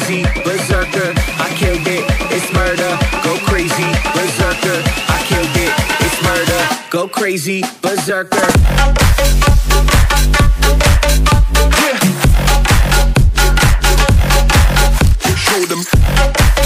crazy, berserker. I killed it, it's murder. Go crazy, berserker. I killed it, it's murder. Go crazy, berserker. Yeah. Show them.